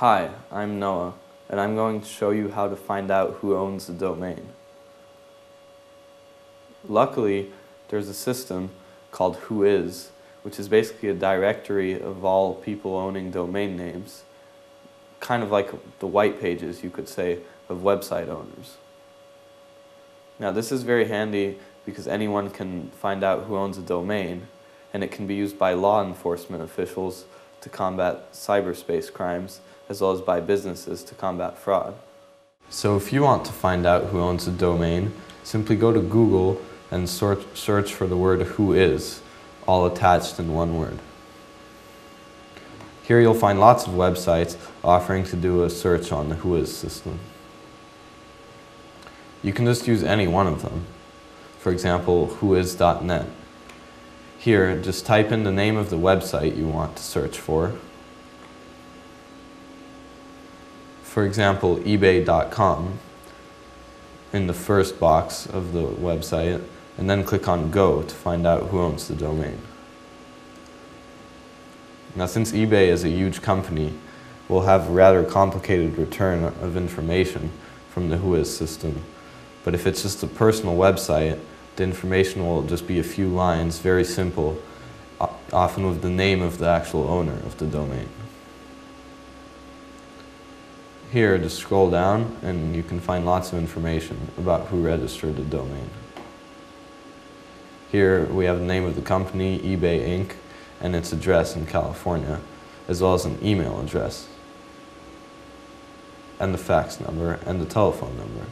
Hi, I'm Noah, and I'm going to show you how to find out who owns the domain. Luckily, there's a system called Whois, which is basically a directory of all people owning domain names, kind of like the white pages, you could say, of website owners. Now this is very handy because anyone can find out who owns a domain, and it can be used by law enforcement officials to combat cyberspace crimes, as well as by businesses to combat fraud. So if you want to find out who owns a domain, simply go to Google and search, search for the word whois, all attached in one word. Here you'll find lots of websites offering to do a search on the whois system. You can just use any one of them. For example, whois.net. Here, just type in the name of the website you want to search for. For example, ebay.com in the first box of the website, and then click on Go to find out who owns the domain. Now, since eBay is a huge company, we'll have rather complicated return of information from the Whois system. But if it's just a personal website, the information will just be a few lines, very simple, often with the name of the actual owner of the domain. Here, just scroll down and you can find lots of information about who registered the domain. Here we have the name of the company, eBay Inc., and its address in California, as well as an email address, and the fax number, and the telephone number.